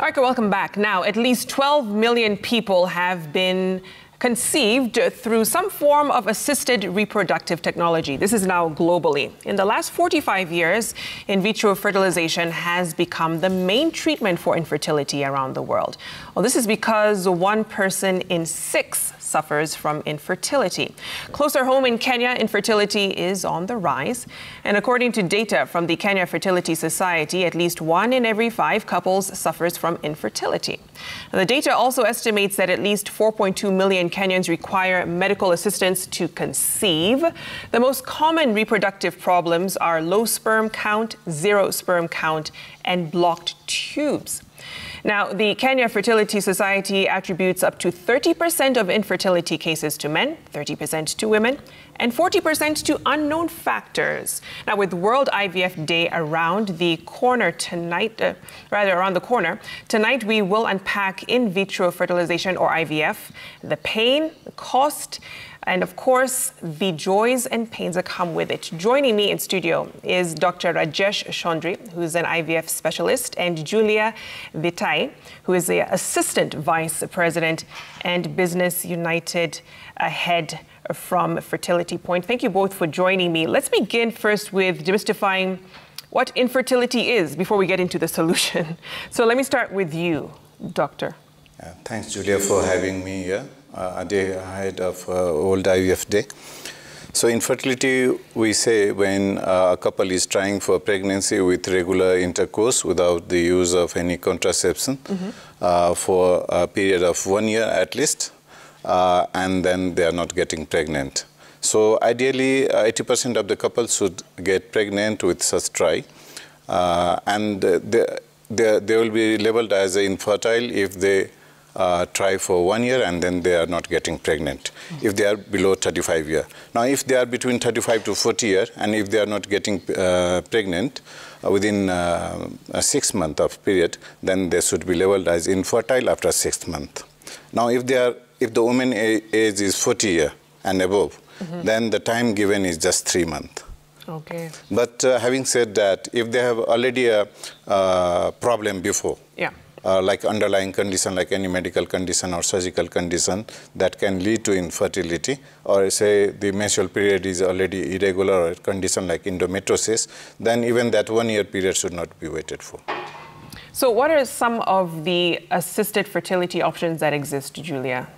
All right, welcome back. Now, at least 12 million people have been conceived through some form of assisted reproductive technology. This is now globally. In the last 45 years, in vitro fertilization has become the main treatment for infertility around the world. Well, this is because one person in six suffers from infertility. Closer home in Kenya, infertility is on the rise. And according to data from the Kenya Fertility Society, at least one in every five couples suffers from infertility. the data also estimates that at least 4.2 million Kenyans require medical assistance to conceive. The most common reproductive problems are low sperm count, zero sperm count, and blocked tubes. Now, the Kenya Fertility Society attributes up to 30% of infertility cases to men, 30% to women, and 40% to unknown factors. Now, with World IVF Day around the corner tonight, uh, rather around the corner, tonight we will unpack in vitro fertilization or IVF, the pain, the cost, and of course, the joys and pains that come with it. Joining me in studio is Dr. Rajesh Chaudhry, who's an IVF specialist, and Julia Vitai, who is the Assistant Vice President and Business United head from Fertility Point. Thank you both for joining me. Let's begin first with demystifying what infertility is before we get into the solution. So let me start with you, Doctor. Yeah, thanks, Julia, for having me here uh, a day ahead of uh, World IVF Day. So infertility, we say when uh, a couple is trying for pregnancy with regular intercourse without the use of any contraception mm -hmm. for a period of one year at least, uh, and then they are not getting pregnant. So ideally, 80% of the couples should get pregnant with such try, uh, and they, they, they will be labeled as infertile if they uh, try for one year and then they are not getting pregnant mm if they are below 35 year. Now, if they are between 35 to 40 year and if they are not getting uh, pregnant uh, within uh, a six month of period, then they should be labeled as infertile after six month. Now, if they are if the woman age is 40 year and above, mm -hmm. then the time given is just three months. Okay. But uh, having said that, if they have already a uh, problem before, yeah uh, like underlying condition like any medical condition or surgical condition that can lead to infertility or say the menstrual period is already irregular or condition like endometriosis, then even that one year period should not be waited for. So what are some of the assisted fertility options that exist, Julia?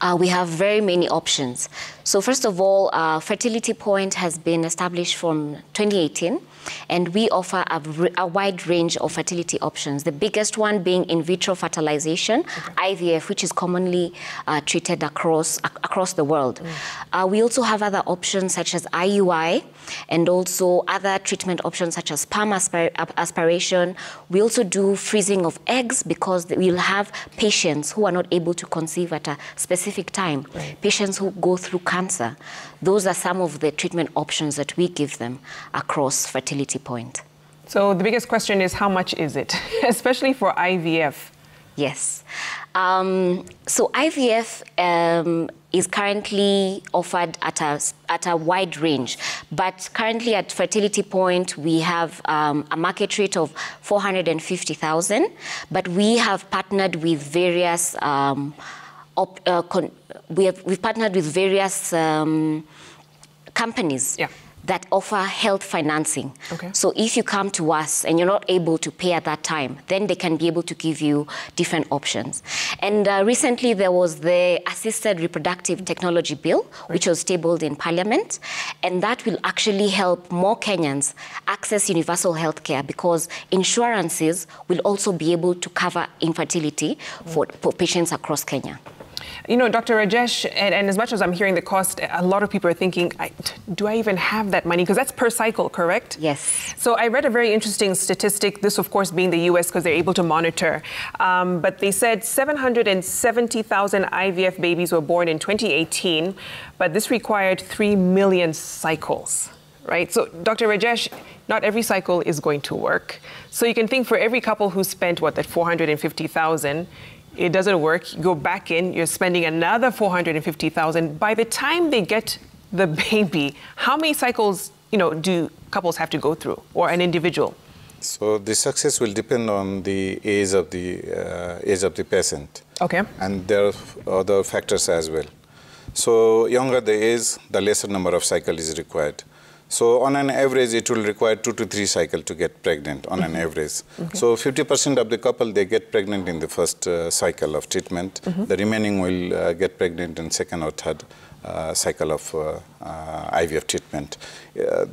Uh, we have very many options. So first of all, uh, Fertility Point has been established from 2018 and we offer a, a, wide range of fertility options. The biggest one being in vitro fertilization, okay. IVF, which is commonly uh, treated across across the world. Mm. Uh, we also have other options such as IUI and also other treatment options such as sperm aspir aspiration. We also do freezing of eggs because we'll have patients who are not able to conceive at a specific time, right. patients who go through cancer. Those are some of the treatment options that we give them across fertility point. So the biggest question is how much is it, especially for IVF? Yes. Um, so IVF um, is currently offered at a, at a wide range, but currently at Fertility Point we have um, a market rate of 450,000, but we have partnered with various um, op, uh, we have we've partnered with various um, companies yeah. That offer health financing. Okay. So if you come to us and you're not able to pay at that time, then they can be able to give you different options. And uh, recently there was the Assisted Reproductive Technology Bill, right. which was tabled in Parliament, and that will actually help more Kenyans access universal health care because insurances will also be able to cover infertility for, for patients across Kenya. You know, Dr. Rajesh, and, and, as much as I'm hearing the cost, a lot of people are thinking, do I even have that money? Because that's per cycle, correct? Yes. So I read a very interesting statistic, this, of course, being the US because they're able to monitor. Um, but they said 770,000 IVF babies were born in 2018, but this required 3 million cycles right? So, Dr. Rajesh, not every cycle is going to work. So you can think for every couple who spent what that 450,000, it doesn't work, you go back in, you're spending another 450,000. By the time they get the baby, how many cycles, you know, do couples have to go through or an individual? So the success will depend on the age of the uh, age of the patient. Okay. And there are other factors as well. So younger the age, the lesser number of cycle is required. So on an average, it will require two to three cycle to get pregnant on mm -hmm. an mm-hmm. average. Okay. So 50% of the couple, they get pregnant in the first uh, cycle of treatment. Mm -hmm. The remaining will uh, get pregnant in second or third uh, cycle of uh, uh, IVF treatment.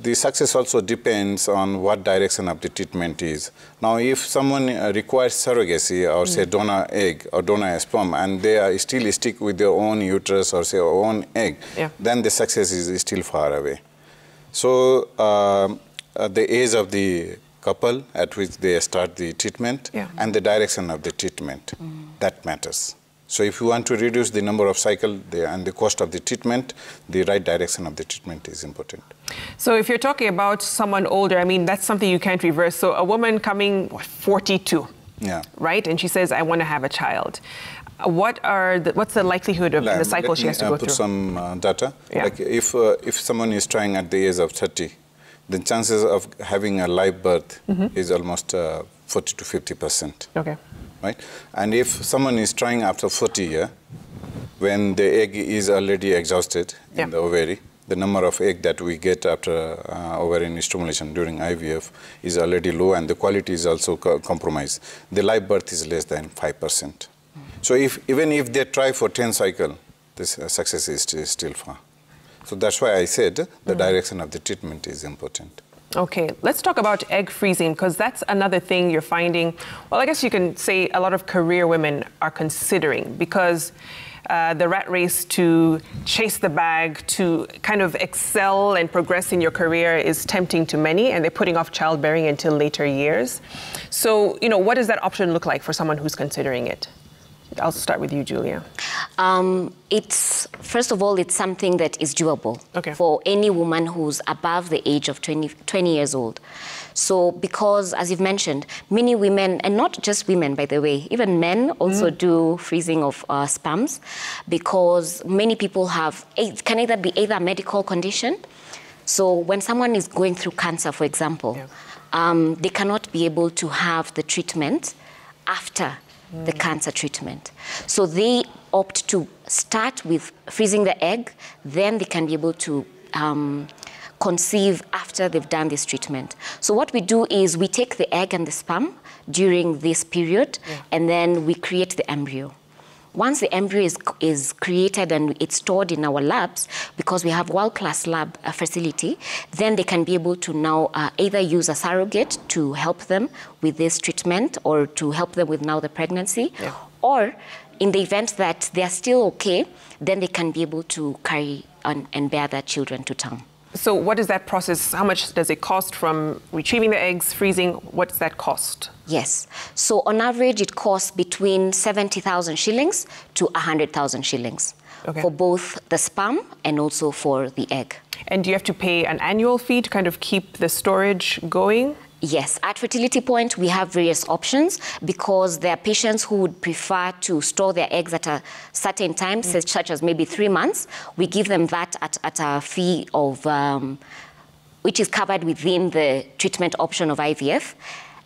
the success also depends on what direction of the treatment is. Now, if someone requires surrogacy or mm. say donor egg or donor sperm and they are still stick with their own uterus or say own egg, yeah. then the success is still far away. So um, uh, the age of the couple at which they start the treatment yeah. and the direction of the treatment, mm. that matters. So if you want to reduce the number of cycle and the cost of the treatment, the right direction of the treatment is important. So if you're talking about someone older, I mean, that's something you can't reverse. So a woman coming, what, 42, yeah. right? And she says, I want to have a child. What are the, what's the likelihood of the cycle she has to go uh, go put through? some uh, data. Yeah. Like if, uh, if someone is trying at the age of 30, the chances of having a live birth mm -hmm. is almost uh, 40 to 50 percent. Okay right? And if someone is trying after 40 years, when the egg is already exhausted yeah. in the ovary, the number of egg that we get after uh, ovarian stimulation during IVF is already low and the quality is also co compromised. The live birth is less than 5%. So if, even if they try for 10 cycle, this uh, success is, is still far. So that's why I said the mm. direction of the treatment is important. Okay, let's talk about egg freezing because that's another thing you're finding. Well, I guess you can say a lot of career women are considering because uh, the rat race to chase the bag, to kind of excel and progress in your career is tempting to many, and they're putting off childbearing until later years. So, you know, what does that option look like for someone who's considering it? I'll start with you, Julia. Um, it's first of all, it's something that is doable okay. for any woman who's above the age of 20, 20 years old. So, because as you've mentioned, many women, and not just women, by the way, even men also mm. do freezing of uh, sperms, because many people have it can either be either a medical condition. So, when someone is going through cancer, for example, yeah. um, they cannot be able to have the treatment after the cancer treatment. So they opt to start with freezing the egg, then they can be able to um, conceive after they've done this treatment. So what we do is we take the egg and the sperm during this period, yeah. and then we create the embryo. Once the embryo is, is created and it's stored in our labs, because we have world-class lab uh, facility, then they can be able to now uh, either use a surrogate to help them with this treatment or to help them with now the pregnancy, yeah. or in the event that they are still okay, then they can be able to carry on and bear their children to term. So what is that process? How much does it cost from retrieving the eggs, freezing? What's that cost? Yes. So on average, it costs between 70,000 shillings to 100,000 shillings okay. for both the sperm and also for the egg. And do you have to pay an annual fee to kind of keep the storage going? Yes, at Fertility Point, we have various options because there are patients who would prefer to store their eggs at a certain time, mm. such as maybe three months. We give them that at, at a fee of, um, which is covered within the treatment option of IVF.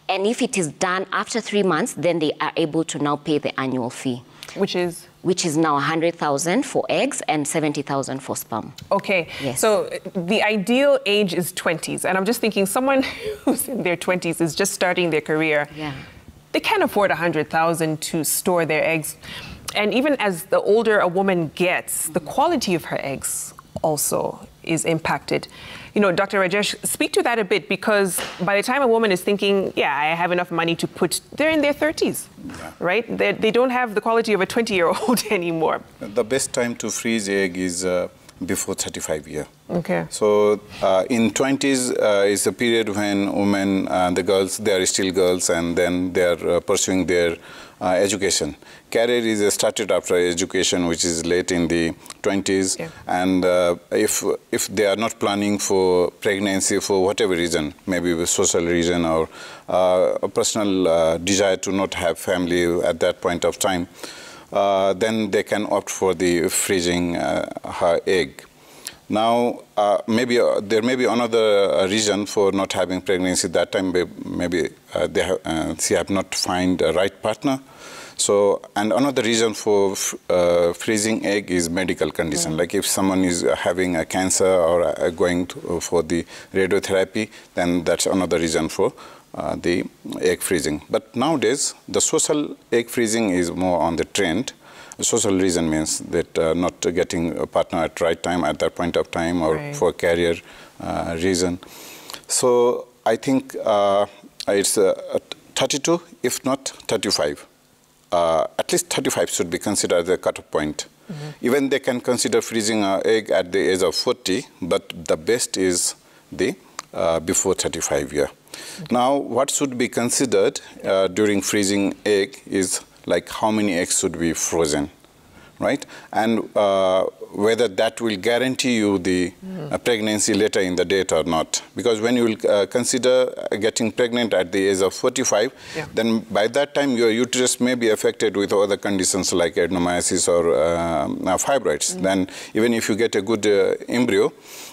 And if it is done after three months, then they are able to now pay the annual fee. Which is? Which is now 100,000 for eggs and 70,000 for sperm. Okay. Yes. So the ideal age is 20s. And I'm just thinking someone who's in their 20s is just starting their career. Yeah. They can't afford 100,000 to store their eggs. And even as the older a woman gets, the quality of her eggs also is impacted. You know, Dr. Rajesh, speak to that a bit because by the time a woman is thinking, yeah, I have enough money to put, they're in their 30s, yeah. right? They're, they do not have the quality of a 20 year old anymore. The best time to freeze egg is uh, before 35 year. Okay. So uh, in 20s uh, is a period when women, uh, the girls, they are still girls and then they are uh, pursuing their uh, education. Career is started after education, which is late in the 20s. Yeah. And uh, if, if they are not planning for pregnancy for whatever reason, maybe social reason or a personal desire to not have family at that point of time, uh, then they can opt for the freezing uh, her egg. Now, uh, maybe uh, there may be another uh, reason for not having pregnancy that time. Maybe uh, they have, uh, she have not find a right partner. So, and another reason for uh, freezing egg is medical condition. Mm. Like if someone is having a cancer or going to, for the radiotherapy, then that's another reason for the egg freezing. But nowadays, the social egg freezing is more on the trend social reason means that uh, not getting a partner at right time at that point of time or right. for career uh, reason. So I think uh, it's uh, 32, if not 35. Uh, at least 35 should be considered the cutoff point. Mm -hmm. Even they can consider freezing an egg at the age of 40, but the best is the uh, before 35 year. Now, what should be considered uh, during freezing egg is like how many eggs should be frozen, right? And uh, whether that will guarantee you the mm. uh, pregnancy later in the date or not. Because when you will uh, consider getting pregnant at the age of 45, yeah. then by that time your uterus may be affected with other conditions like adenomyosis or uh, fibroids. Mm. Then even if you get a good uh, embryo,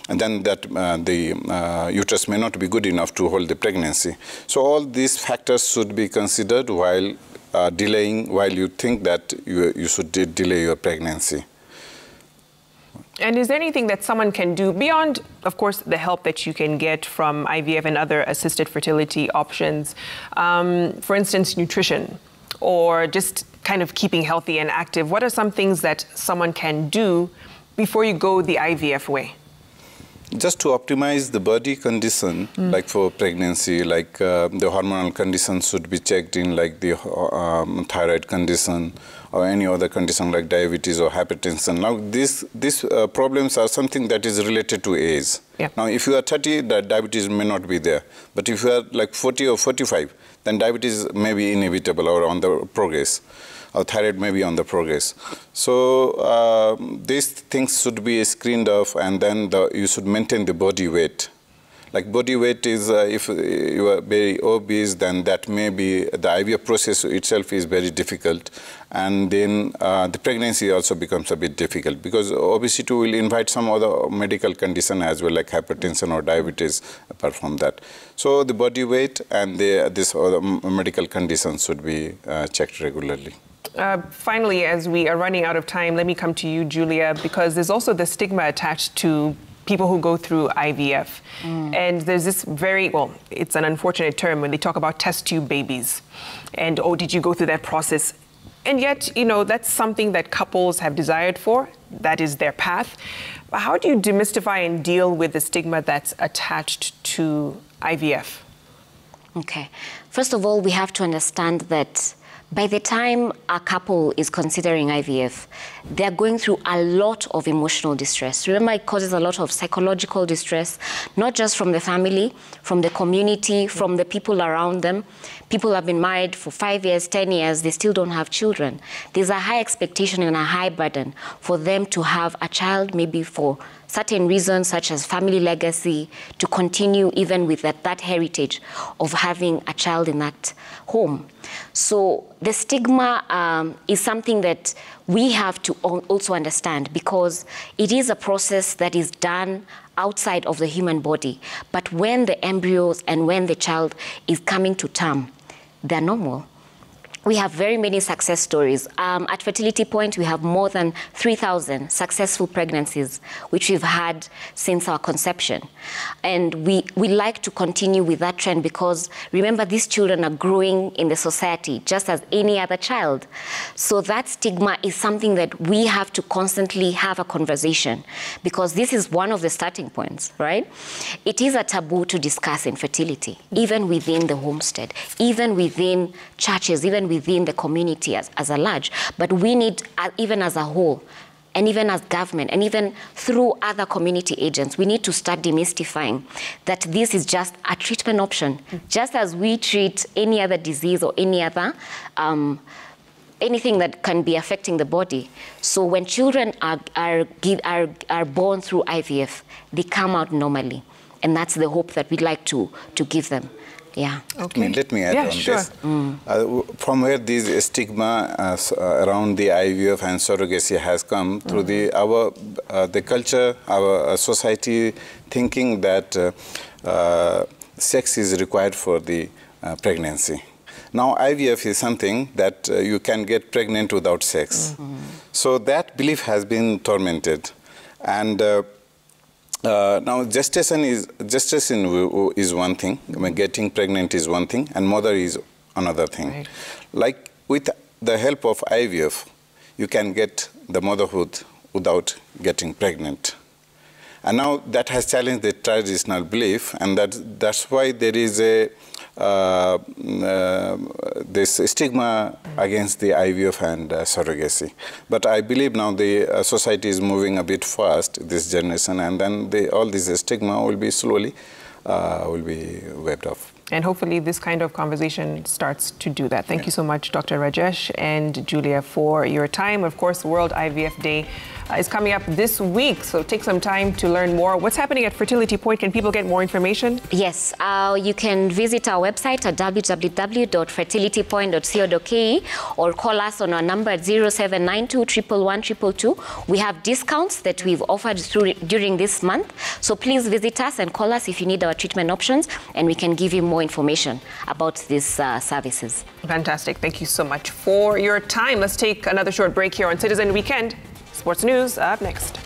and then that uh, the uh, uterus may not be good enough to hold the pregnancy. So all these factors should be considered while uh, delaying while you think that you, you should de delay your pregnancy. And is there anything that someone can do beyond, of course, the help that you can get from IVF and other assisted fertility options? Um, for instance, nutrition or just kind of keeping healthy and active. What are some things that someone can do before you go the IVF way? Just to optimize the body condition, mm. like for pregnancy, like uh, the hormonal conditions should be checked in, like the um, thyroid condition or any other condition like diabetes or hypertension. Now, these these uh, problems are something that is related to age. Yeah. Now, if you are 30, the diabetes may not be there. But if you are like 40 or 45, then diabetes may be inevitable or on the progress or thyroid may be on the progress. So uh, these things should be screened off and then the, you should maintain the body weight. Like body weight is, uh, if you are very obese, then that may be, the IVF process itself is very difficult. And then uh, the pregnancy also becomes a bit difficult because obesity will invite some other medical condition as well, like hypertension or diabetes, apart from that. So the body weight and the, this other medical conditions should be uh, checked regularly. Uh, finally, as we are running out of time, let me come to you, Julia, because there's also the stigma attached to people who go through IVF. Mm. And there's this very, well, it's an unfortunate term when they talk about test tube babies. And, oh, did you go through that process? And yet, you know, that's something that couples have desired for. That is their path. But how do you demystify and deal with the stigma that's attached to IVF? Okay. First of all, we have to understand that by the time a couple is considering IVF, they're going through a lot of emotional distress. Remember, it causes a lot of psychological distress, not just from the family, from the community, from the people around them. People have been married for five years, 10 years, they still don't have children. There's a high expectation and a high burden for them to have a child, maybe for certain reasons such as family legacy to continue even with that, that heritage of having a child in that home. So the stigma um, is something that we have to also understand because it is a process that is done outside of the human body. But when the embryos and when the child is coming to term, they're normal we have very many success stories. Um, at Fertility Point, we have more than 3,000 successful pregnancies, which we've had since our conception. And we, we like to continue with that trend because remember, these children are growing in the society just as any other child. So that stigma is something that we have to constantly have a conversation because this is one of the starting points, right? It is a taboo to discuss infertility, even within the homestead, even within churches, even within the community as, as a large, but we need, uh, even as a whole, and even as government, and even through other community agents, we need to start demystifying that this is just a treatment option, just as we treat any other disease or any other um, anything that can be affecting the body. So when children are, are, are, are born through IVF, they come out normally. And that's the hope that we'd like to, to give them. Yeah. Okay. I mean, let me add yeah, on sure. this. Mm. Uh, from where this stigma uh, uh around the IVF and surrogacy has come mm. through the our uh, the culture, our uh, society thinking that uh, sex is required for the pregnancy. Now, IVF is something that you can get pregnant without sex. Mm -hmm. So that belief has been tormented, and uh, now, gestation is gestation is one thing. I mean, getting pregnant is one thing, and mother is another thing. Right. Like with the help of IVF, you can get the motherhood without getting pregnant. And now that has challenged the traditional belief, and that that's why there is a uh, uh, this stigma against the IVF and uh, surrogacy. But I believe now the uh, society is moving a bit fast, this generation, and then the, all this stigma will be slowly uh, will be wiped off. And hopefully this kind of conversation starts to do that. Thank yeah. you so much, Dr. Rajesh and Julia, for your time. Of course, World IVF Day uh, is coming up this week, so take some time to learn more. What's happening at Fertility Point? Can people get more information? Yes, uh, you can visit our website at www.fertilitypoint.co.ke or call us on our number at 0792 We have discounts that we've offered through, during this month, so please visit us and call us if you need our treatment options, and we can give you more information about these uh, services. Fantastic. Thank you so much for your time. Let's take another short break here on Citizen Weekend. Sports News up next.